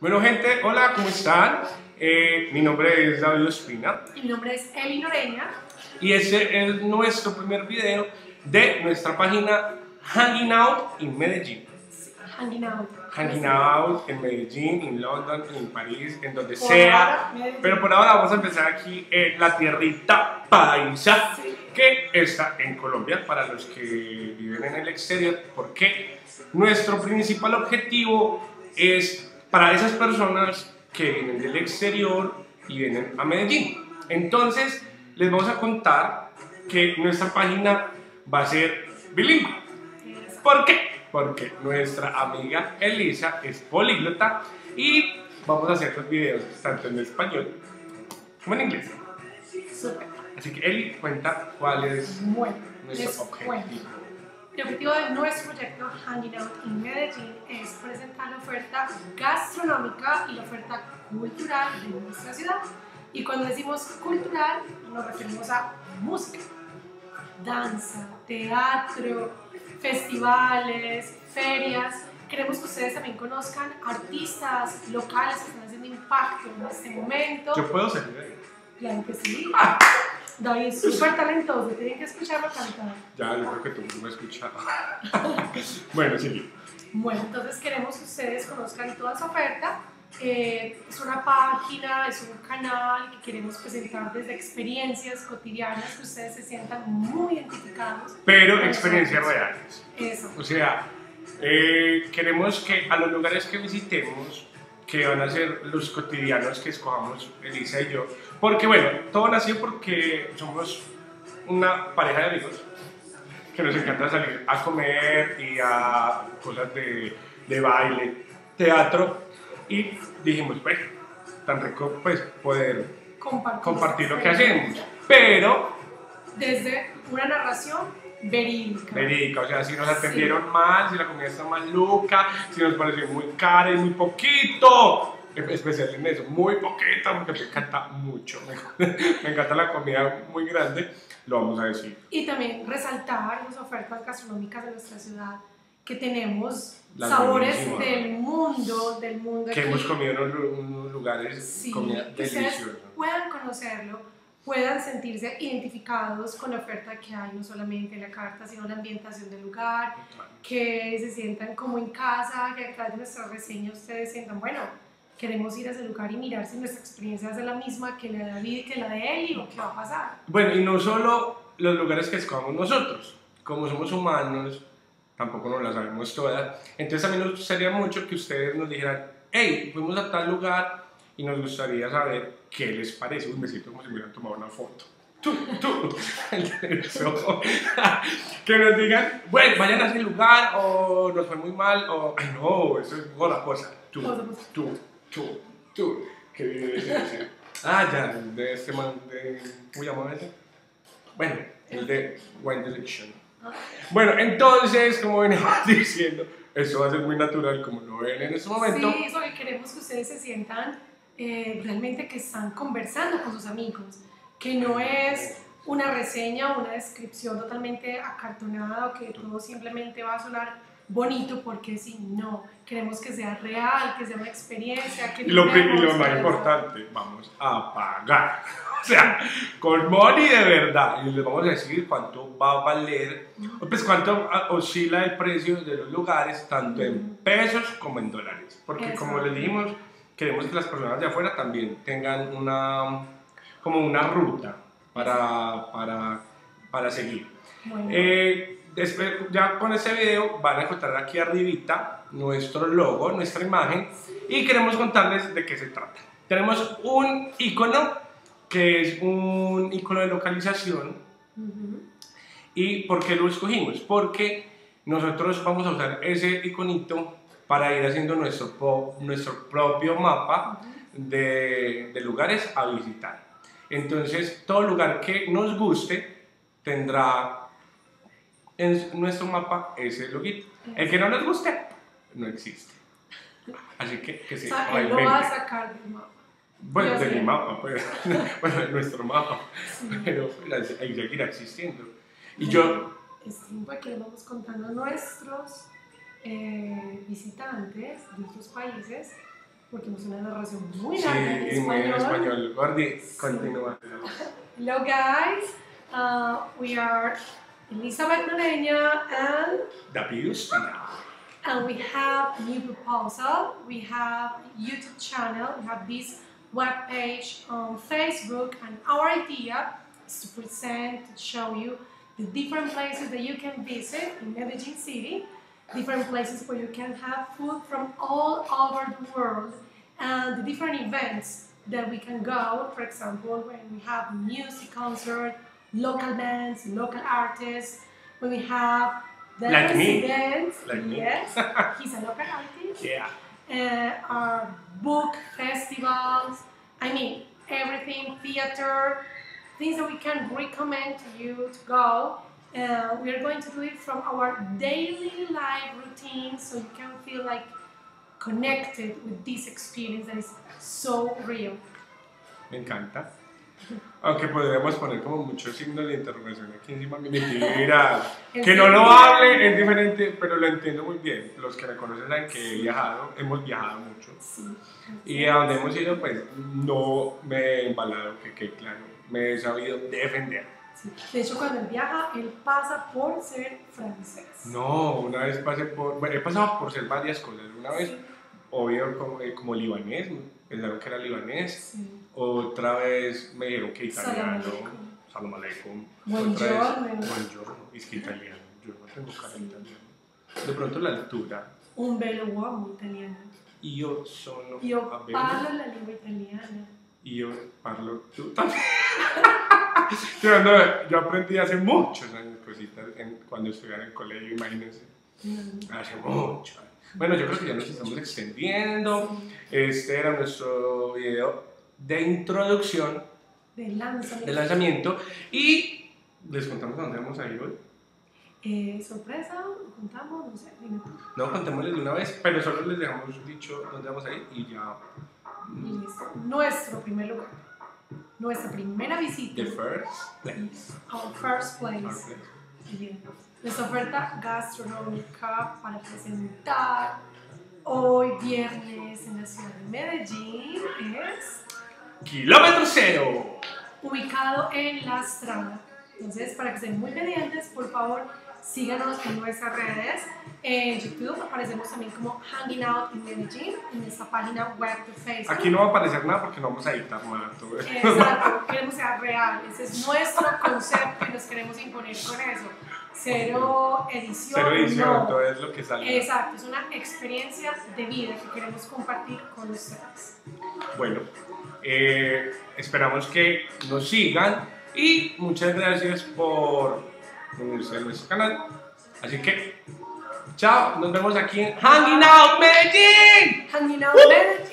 Bueno, gente, hola, ¿cómo están? Eh, mi nombre es David Ospina Y mi nombre es Eli Noreña. y este es nuestro primer video de nuestra página Hanging Out in Medellín. Hanging out. Hanging Out en Medellín, en London, en París, en donde Por sea. ahora. Pero por ahora vamos a empezar aquí en la tierrita paisa Sí. que está en Colombia para los que viven en el exterior, porque nuestro principal objetivo es para esas personas que vienen del exterior y vienen a Medellín. Entonces, les vamos a contar que nuestra página va a ser bilingüe. ¿Por qué? Porque nuestra amiga Elisa es políglota y vamos a hacer los videos tanto en español como en inglés. Así que Eli, cuenta cuál es Bueno, nuestro objetivo. El objetivo de nuestro proyecto Hanging Out in Medellín es presentar la oferta gastronómica y la oferta cultural de nuestra ciudad. Y cuando decimos cultural, nos referimos a música, danza, teatro, festivales, ferias. Queremos que ustedes también conozcan artistas locales que están haciendo impacto en este momento. Yo puedo salir ahí. Claro que sí. David súper talentoso, tienen que escucharlo cantar. Ya, yo creo que tú no me escuchado. bueno, sí. Bueno, entonces queremos que ustedes conozcan toda esa oferta. Eh, es una página, es un canal que queremos presentar desde experiencias cotidianas que ustedes se sientan muy identificados. Pero experiencias reales. Eso. O sea, eh, queremos que a los lugares que visitemos, que van a ser los cotidianos que escojamos Elisa y yo, porque bueno, todo nació porque somos una pareja de amigos que nos encanta salir a comer y a cosas de, de baile, teatro, y dijimos, bueno, tan rico pues poder Compartir, compartir lo que hacemos, pero Desde una narración verídica. verídica, o sea, si nos atendieron mal, si la comida está maluca, si nos pareció muy cara y muy poquito, en especial en eso, muy poquito, porque me encanta mucho, me, encanta la comida muy grande, lo vamos a decir. Y también resaltar las ofertas gastronómicas de nuestra ciudad, que tenemos Las sabores buenísimas. del mundo, del mundo. Que aquí. hemos comido en unos, lu- unos lugares, Sí, comida deliciosa. puedan conocerlo, puedan sentirse identificados con la oferta que hay, no solamente en la carta, sino la ambientación del lugar, que se sientan como en casa, que a través de nuestra reseña ustedes sientan, bueno, queremos ir a ese lugar y mirar si nuestra experiencia es la misma que la de David, que la de Eli, o qué va a pasar. Bueno, y no solo los lugares que escogamos nosotros, como somos humanos, tampoco nos las sabemos todas. Entonces a mí nos gustaría mucho que ustedes nos dijeran, hey, fuimos a tal lugar y nos gustaría saber qué les parece. Uy, me siento como si me hubieran tomado una foto. Tú, tú, eso. que nos digan, bueno, vayan a ese lugar o nos fue muy mal o, ay no, eso es otra cosa. Tú, tú, tú, tú. ¿Qué viene de ese? Ah, ya, de este man, de, ¿cómo llama ese? Bueno, el de Wine Direction. Bueno, entonces, como venimos diciendo, esto va a ser muy natural como lo ven en este momento. Sí, eso que queremos que ustedes se sientan eh, realmente que están conversando con sus amigos, que no es una reseña o una descripción totalmente acartonada o que todo simplemente va a sonar bonito porque si no, queremos que sea real, que sea una experiencia, que Y lo, pri- y lo más importante, vamos a pagar. O sea, con money de verdad. Y les vamos a decir cuánto va a valer, pues cuánto ah, oscila el precio de los lugares, tanto en pesos como en dólares. Porque como les dijimos, queremos que las personas de afuera también tengan una, como una ruta para, para, para seguir. Bueno, Eh, después, ya con este video van a encontrar aquí arribita nuestro logo, nuestra imagen y queremos contarles de qué se trata. Tenemos un icono que es un icono de localización y ¿por qué lo escogimos? Porque nosotros vamos a usar ese iconito para ir haciendo nuestro, nuestro propio mapa de, de lugares a visitar. Entonces, todo lugar que nos guste tendrá en nuestro mapa ese loguito. El que no nos guste, no existe. Así que, que o se sea, él lo va a sacar del mapa. Bueno, Yo de sé. mi mapa, pues. bueno, de nuestro mapa. Sí. Pero pues, ahí seguirá existiendo. Y yo, Es tiempo que vamos contando nuestros eh, visitantes de otros países porque es una narración muy Sí, larga en muy en español. español. Gordy, continúa. Hello guys, uh, we are Elizabeth Noreña and David Ospina. and we have a new proposal. We have a YouTube channel, we have this web page on Facebook, and our idea is to present, to show you the different places that you can visit in Medellin City, different places where you can have food from all over the world, and the different events that we can go. For example, when we have music concert, local bands, local artists, when we have the Like residents, Like me. yes, he's a local artist Yeah. uh, our book festivals, I mean, everything, theater, things that we can recommend to you to go. Uh, we are going to do it from our daily life routine so you can feel like connected with this experience that is so real. Me encanta. Aunque podríamos poner como muchos signos de interrogación aquí encima. Mentira. Que no lo hable es diferente, pero lo entiendo muy bien. Los que me conocen saben que he viajado, hemos viajado mucho. Sí. Y a donde hemos ido, pues no me he embalado, que quede claro. Me he sabido defender. Sí. De hecho, cuando él viaja, él pasa por ser francés. No, una vez pasé por. Bueno, he pasado por ser varias cosas. Una vez, obvio, como, eh, como libanés, pensaron que era libanés. Sí. Otra vez me dijeron que italiano. Salam aleikum. Buongiorno. Buongiorno. Es que italiano. Yo no tengo cara italiano. De pronto la altura. Un bel uomo italiano. Io sono Io a parlo la lingua italiana. Io parlo tú también. Yo, no, yo aprendí hace muchos años cositas en- cuando estudiaba en el colegio, imagínense. Mm. Hace mucho. Bueno, yo creo que ya nos estamos extendiendo. Este era nuestro video de introducción, De lanzamiento. de lanzamiento. Y les contamos a dónde vamos a ir hoy. Eh, sorpresa, ¿Lo contamos, no sé, dime. No, contémosles de una vez, pero solo les dejamos dicho dónde vamos a ir y ya. Listo. Nuestro primer lugar. Nuestra primera visita. The first place. Our first place. Our place. Bien. Nuestra oferta gastronómica para presentar hoy viernes en la ciudad de Medellín es Kilómetro cero. ubicado en La Estrada. Entonces, para que estén muy pendientes, por favor, síganos en nuestras redes. En YouTube aparecemos también como Hanging Out in Medellín, en nuestra página web de Facebook. Aquí no va a aparecer nada porque no vamos a editar nada. todo. Exacto, queremos ser real. Ese es nuestro concepto y nos queremos imponer con eso. Cero edición. Cero edición, no. todo es lo que sale. Exacto, es una experiencia de vida que queremos compartir con ustedes. Bueno, eh, esperamos que nos sigan y muchas gracias por unirse a nuestro canal. Así que, chao, nos vemos aquí en Hanging Out Medellín. Hanging Out Medellín.